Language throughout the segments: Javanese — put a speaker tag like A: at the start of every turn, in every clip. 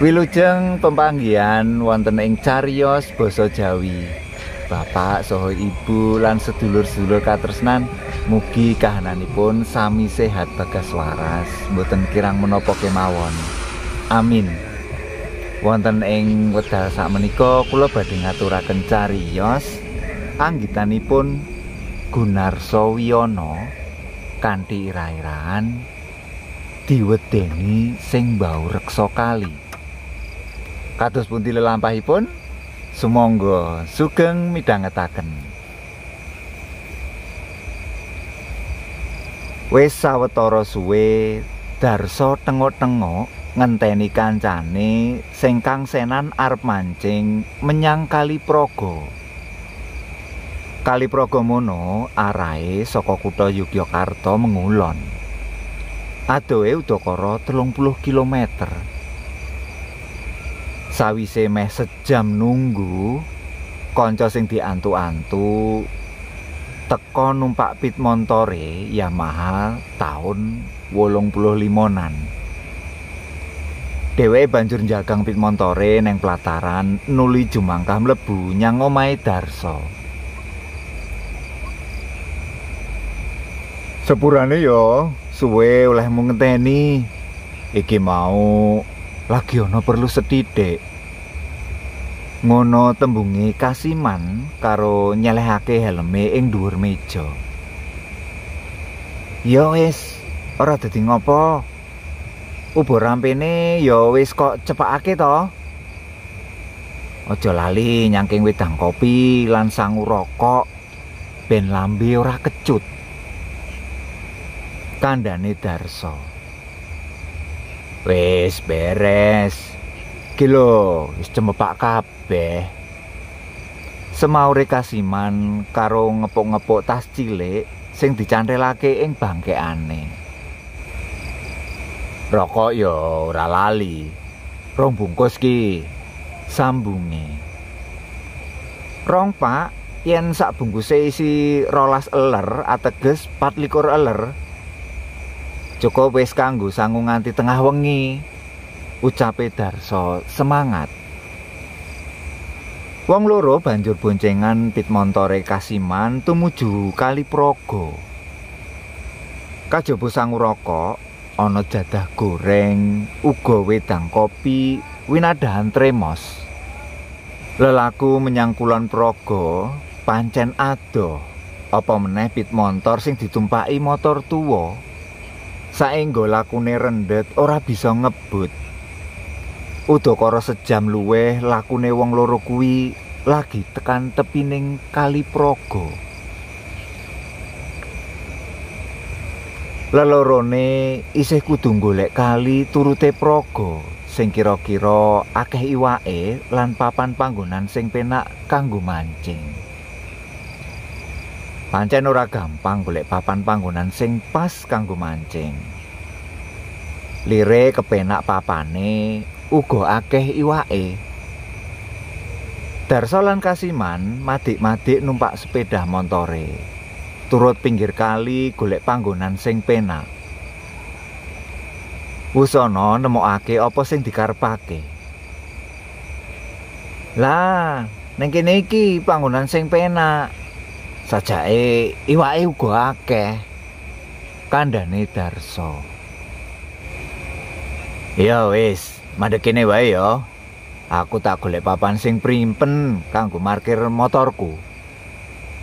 A: Wilujeng pempanggihan wonten ing cariyos basa Jawi. Bapak saha ibu lan sedulur-sedulur katresnan mugi kahananipun sami sehat bagas waras, mboten kirang menapa kemawon. Amin. Wonten ing wekdal sakmenika kula badhe ngaturaken cariyos anggitanipun Gunarso Wiyono kanthi ira-iraan diwedeni sing bau reksa kali. Kados pundi lelampahipun sumangga sugeng midhangetaken. Wis sawetara suwe darsa tengok-tengok ngenteni kancane sing kang senan arep mancing menyang kali praga kali praga mono arahe saka kutha Yogyakarta mengulon. Adohe udakara 30 kilometer sawise meh sejam nunggu kanca sing diantu-antu teka numpak pit montore Yamaha tahun 85-an dheweke banjur jagang pit montore neng pelataran nuli jumangkah mlebu nyang omahe Darso. Sepurane yo suwe oleh ngenteni. Iki mau lagi ana perlu setitik ngono tembunge kasiman karo nyelehake helme ing dhuwur meja. Ya wis ora dadi ngopo. Ubur rampene ya wis kok cepakake to. Aja lali nyangking wedang kopi lan sangu rokok ben lambe ora kecut. Kandhane darso Wis beres. Ki lho, wis cemepak kabeh. Semaure kasiman karo ngepuk-ngepuk tas cilik sing dicantelake ing bangkeane. Rokok yo ora lali. Rong bungkus ki sambunge. Rong Pak, yen sak bungkuse isi rolas eler ateges 24 eler. Cukup wis kanggo sangu nganti tengah wengi. Ucape Darso semangat. Wong loro banjur boncengan pit montore Kasiman tumuju Kali Progo. Kajaba sangu rokok, ana jadah goreng, uga wedang kopi, winadahan tremos. Lelaku menyang kulon Progo, pancen ado. Apa meneh pit motor sing ditumpaki motor tuwa? Saengga lakune rendet ora bisa ngebut. Udakara sejam luweh lakune wong loro kuwi lagi tekan tepining kali praga lelorone isih kudu golek kali turute praga sing kira-kira akeh iwake lan papan panggonan sing penak kanggo mancing Pancen ora gampang golek papan panggonan sing pas kanggo mancing. Lire kepenak papane, uga akeh iwake. Darso lan Kasiman madik-madik numpak sepeda montore. Turut pinggir kali golek panggonan sing penak. Wusana nemokake apa sing dikarepake. Lah, ning kene iki panggonan sing penak. Sajake iwake uga akeh. Kandhane darso. Ya wis. Mandek kene wae ya. Aku tak golek papan sing primpen kanggo parkir motorku.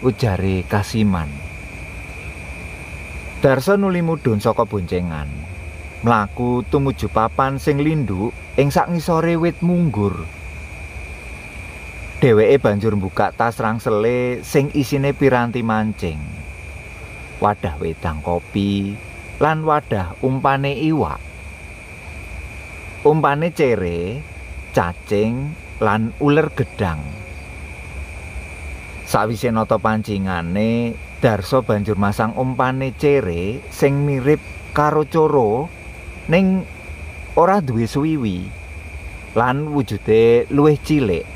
A: Ujare kasiman. Darso nuli mudhun saka boncengan. Mlaku tumuju papan sing lindu ing sak ngisore wit munggur dheweke banjur buka tas rangsele sing isine piranti mancing. Wadah wedang kopi lan wadah umpane iwak. Umpane cere cacing lan uler gedang. Sawise nata pancingane darso banjur masang umpane cere sing mirip karo coro ning ora duwe suwiwi lan wujude luwih cilik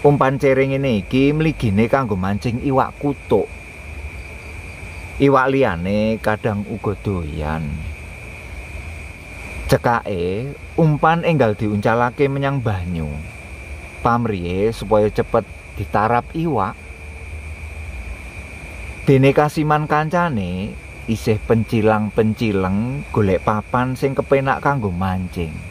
A: umpan cering ini iki mligine kanggo mancing iwak kutuk. Iwak liyane kadang uga doyan. Cekake umpan enggal diuncalake menyang banyu. Pamriye supaya cepet ditarap iwak. Dene kasiman kancane isih pencilang-pencileng golek papan sing kepenak kanggo mancing.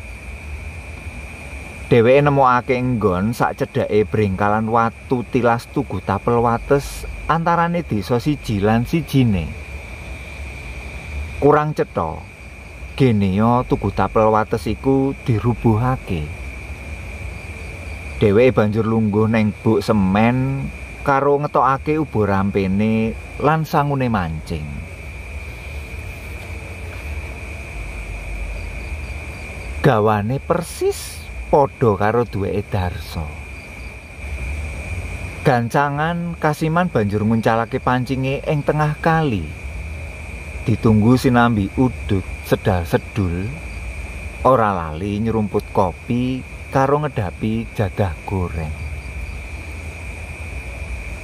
A: Dheweke nemokake nggon sak cedhake bringkalan watu tilas tugu tapel wates antarane desa siji lan sijine. Kurang cetha Geneo tugu tapel wates iku dirubuhake. Dheweke banjur lungguh neng buk semen karo ngetokake ubur rampene lan sangune mancing. Gawane persis padha karo duweke Darso. Gancangan Kasiman banjur nguncalake pancinge ing tengah kali. Ditunggu sinambi udut sedal sedul ora lali nyerumput kopi karo ngedapi jadah goreng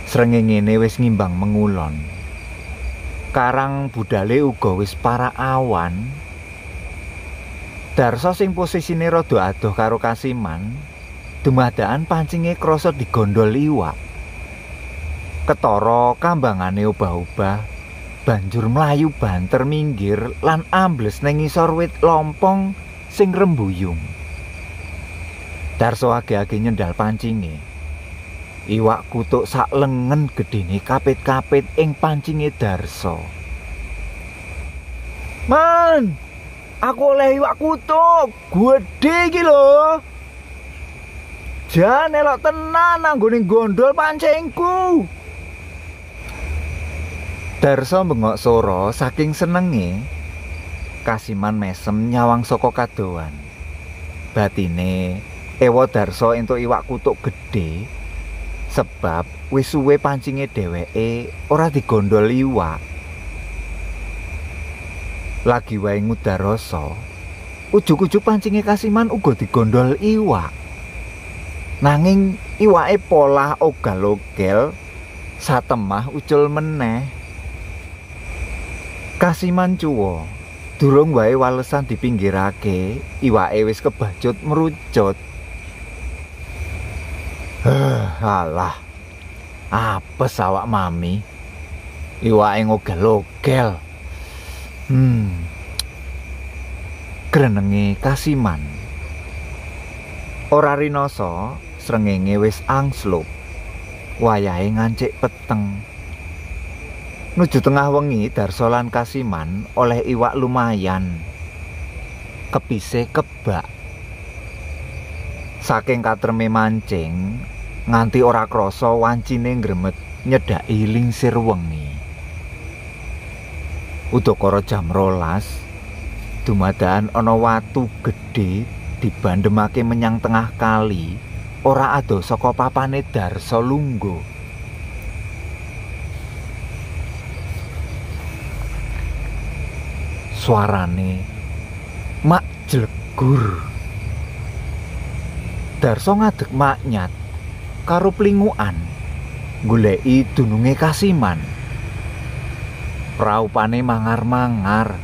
A: srengenge wis ngimbang mengulon karang budale uga wis para awan Darso sing posisine rada adoh karo kasiman dumadaan pancinge krasa digondol iwak ketara kambangane obah-obah banjur mlayu banter minggir lan ambles nang ngisor wit lompong sing rembuyung. Darso age-age nyendal pancinge. Iwak kutuk sak lengen gedene kapit-kapit ing pancinge Darso. Man, aku oleh iwak kutuk, gede iki lho. Jan elok tenan anggone gondol pancingku. Darso bengok soro saking senenge Kasiman mesem nyawang saka kadoan. Batine ewa Darso entuk iwak kutuk gede sebab wis suwe pancinge dheweke ora digondol iwak. Lagi wae ngudaroso, ujug-ujug pancinge Kasiman uga digondol iwak. Nanging iwake pola ogal-ogel satemah ucul meneh. Kasiman cuwo. Durung wae walesan dipinggirake, iwake wis kebajut merucut. Heh, alah. Apes awak mami. Iwake ngogel-ogel. Hmm. Grenenge Kasiman. Ora rinoso, srengenge wis angslup. Wayahe ngancik peteng. Nuju tengah wengi Darso lan Kasiman oleh iwak lumayan. Kepise kebak. Saking katreme mancing, nganti ora krasa wancine ngremet nyedaki lingsir wengi. Udakara jam rolas, dumadaan ana watu gedhe dibandemake menyang tengah kali, ora ado saka papane Darso lungguh. suarane mak jlegur Darso ngadeg maknyat karo plingukan goleki dununge kasiman raupane mangar-mangar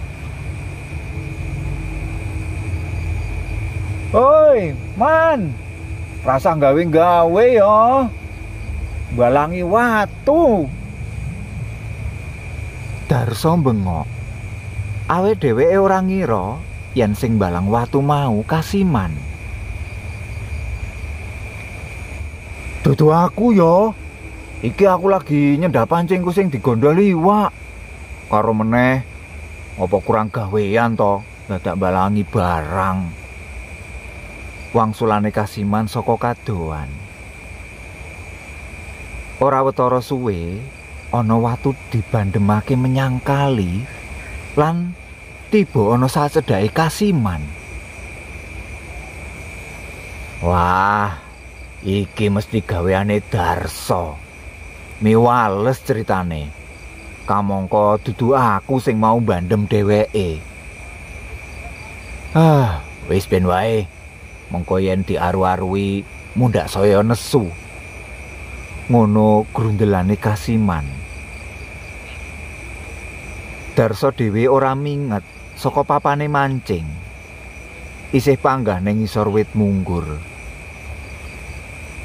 A: Oi, man. Rasa gawe-gawe ya. Balangi watu. Darso bengok. awe dheweke ora ngira yen sing balang watu mau kasiman. Dudu aku yo. Iki aku lagi nyendal pancingku sing digondol iwak. Karo meneh apa kurang gawean to dadak balangi barang. Wangsulane kasiman saka kadoan. Ora wetara suwe ana watu dibandemake menyang kali lan tiba ana sacedhake kasiman. Wah, iki mesti gaweane Darso. Miwales ceritane. Kamangka dudu aku sing mau bandem dheweke. Ah, wis ben wae. Mengko yen diaru-arui mundak saya nesu. Ngono grundelane Kasiman. Darso dhewe ora minget saka papane mancing. isih panggah ning ngisor wit munggur.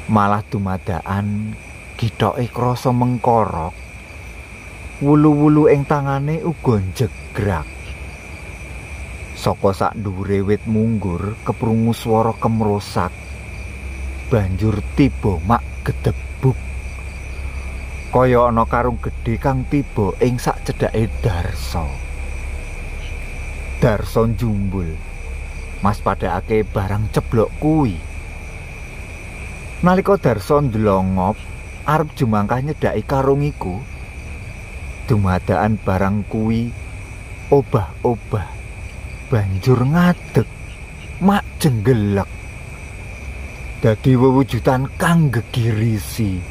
A: Malah dumadaan gitoke krasa mengkorok. Wulu-wulu ing tangane uga jegrak. Saka sak dhuwure wit munggur keprungu swara kemrosak. Banjur tiba mak gedebuk. Kaya ana karung gedhe kang tiba ing sak cedhake Darso. Darso jumbul. Mas padakake barang ceblok kuwi. Nalika Darso ndlongop arep jumangkah nyedhaki karung iku, dumadaan barang kuwi obah-obah banjur ngadeg mak jenggelek. Dadi wewujudan kang gegirisi.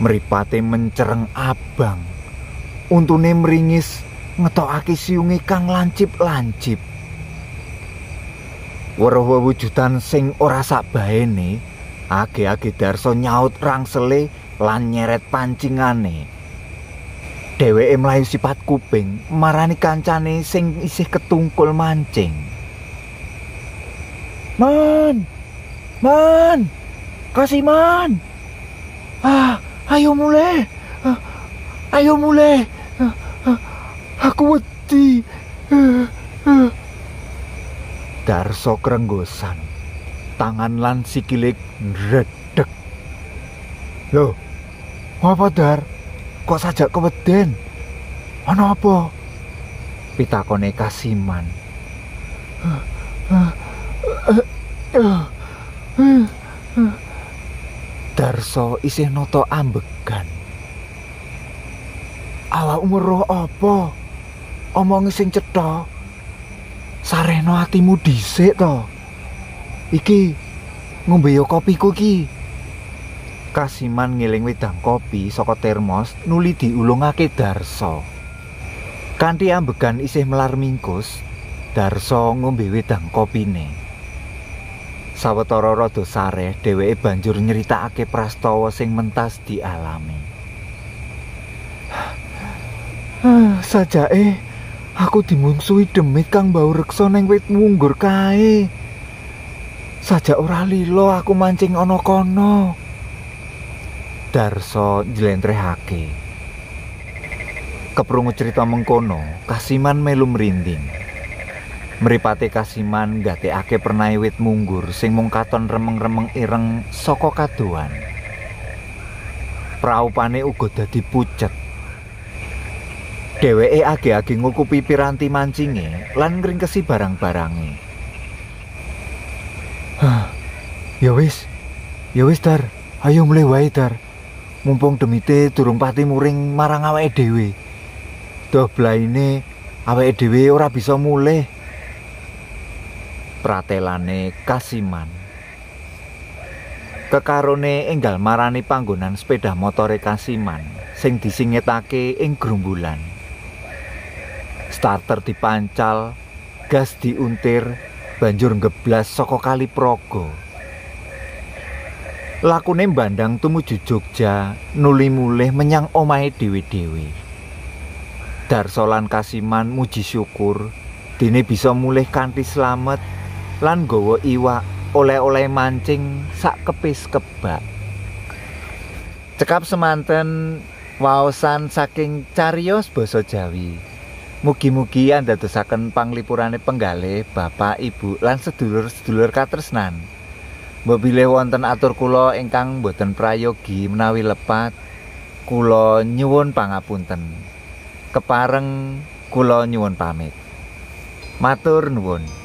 A: Mripate mencereng abang. Untune meringis ngetokake siunge kang lancip-lancip. Weruh wewujudan sing ora sakbaene age-age darso nyaut rangsele lan nyeret pancingane dheweke mlayu sifat kuping marani kancane sing isih ketungkul mancing. Man! Man! Kasih man! Ah ayo mulai! Ah, ayo mulai! Ah, ah, aku wedi! Ah, ah. darso kerenggosan. Tangan lan sikilik redek loh apa dar kok saja keweden? Ana apa? Pitakone kasiman. Darso isih noto ambegan. Umur apa? Omong sing cetha. Sareno atimu dhisik to. Iki ngombe kopiku ki Kasiman ngiling wedang kopi saka termos nuli diulungake Darso. Kanthi ambegan isih melar mingkus, Darso ngombe wedang kopine. Sawetara rada sareh dheweke banjur nyeritakake prastawa sing mentas dialami. Sajake aku dimungsuhi demit kang bau reksa ning wit munggur kae. Sajak ora lilo aku mancing ana kono. Darso jlentrehake. Keprungu cerita mengkono, Kasiman melu merinding. Mripate Kasiman gatekake pernah wit munggur sing mung katon remeng-remeng ireng saka kaduan. Praupane uga dadi pucet. Dheweke age-age ngukupi piranti mancinge lan ngringkesi barang-barange. Ya wis. Ya wis, Dar. Ayo mulai wae, Dar. Mumpung demite durung pati muring marang awake dhewe. Doh blaine awake dhewe ora bisa mulih. Pratelane Kasiman. Kekarone enggal marani panggonan sepeda motore Kasiman sing disingetake ing grumbulan. Starter dipancal, gas diuntir, banjur ngeblas saka kali progo. Lakune bandang tumuju Jogja nuli mulih menyang omahe dhewe-dhewe. Darsolan Kasiman muji syukur dene bisa mulih kanthi slamet lan gawa iwak oleh-oleh mancing sak kepis kebak. Cekap semanten waosan saking carios basa Jawi. Mugi-mugi andadosaken panglipurane penggalih Bapak, Ibu lan sedulur-sedulur katresnan. Mbok wonten atur kula ingkang boten prayogi menawi lepat kula nyuwun pangapunten. Kepareng kula nyuwun pamit. Matur nuwun.